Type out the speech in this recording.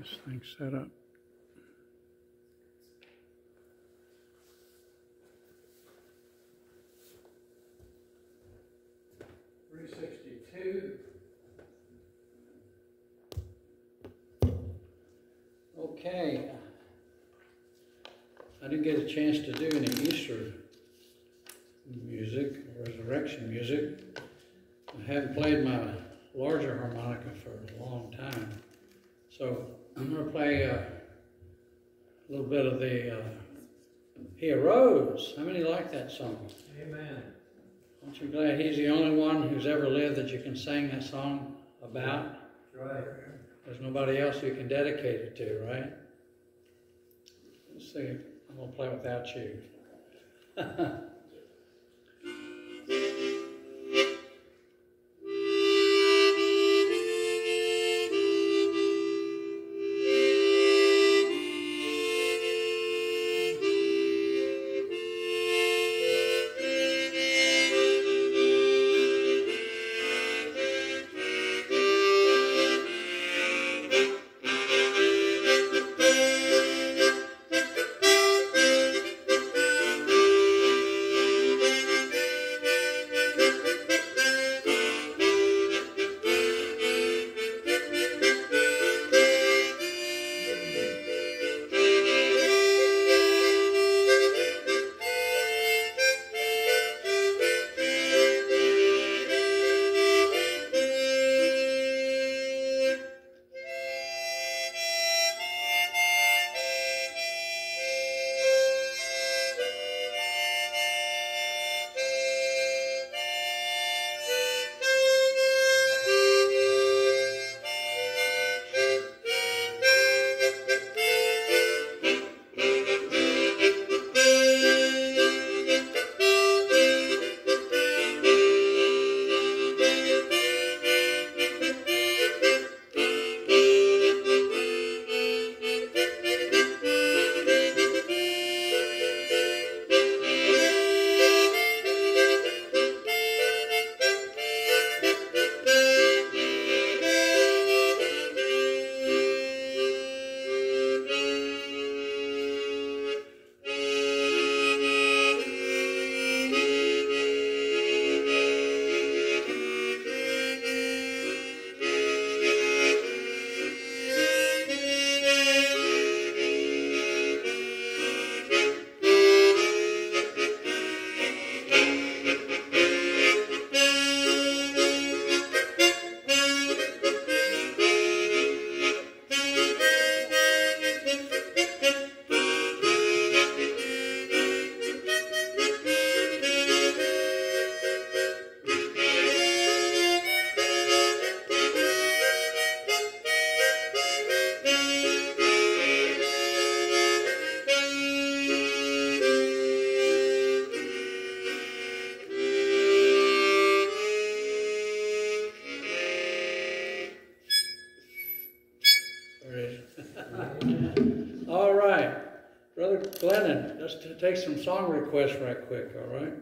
This thing set up. Three sixty-two. Okay. I didn't get a chance to do any Easter music, resurrection music. I haven't played my larger harmonica for a long time. So I'm gonna play uh, a little bit of the uh, He Arose. How many like that song? Amen. Aren't you glad he's the only one who's ever lived that you can sing that song about? Right. There's nobody else you can dedicate it to, right? Let's see, I'm gonna play without you. All right, Brother Glennon, let's take some song requests right quick, all right?